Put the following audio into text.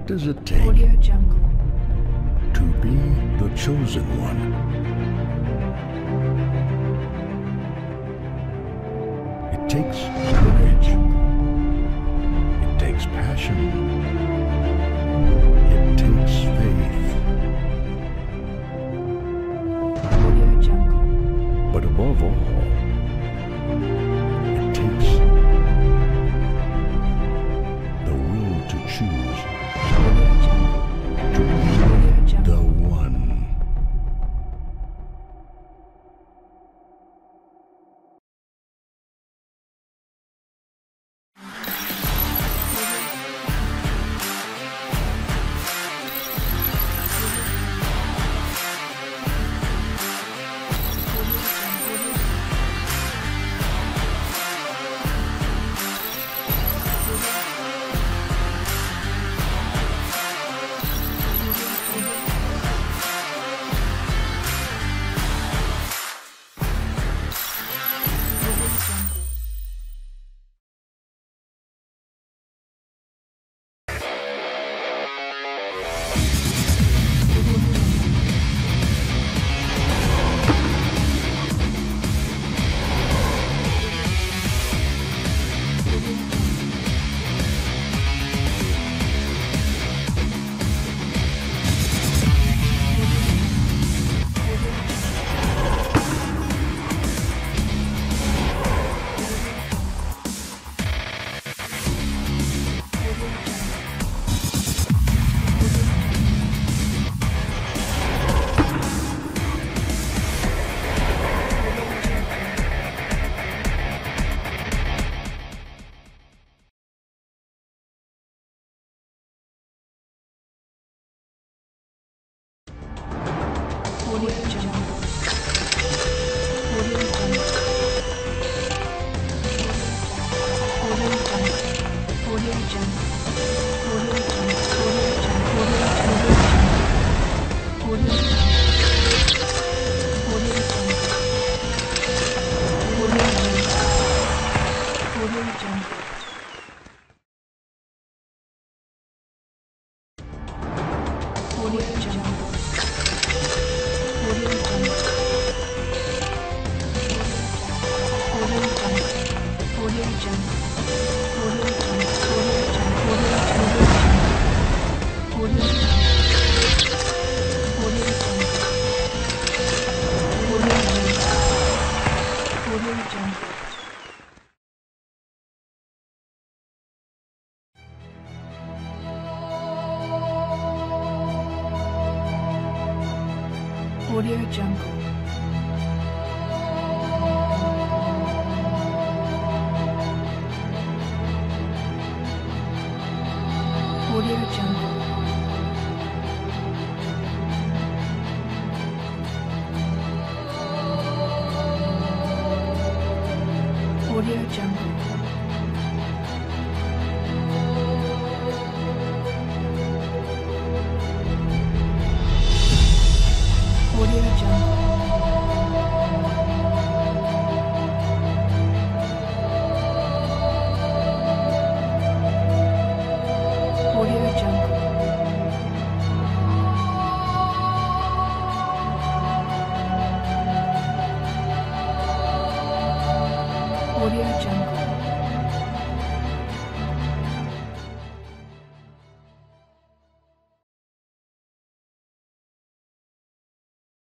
What does it take to be the chosen one? It takes courage. It takes passion. Audio Jungle.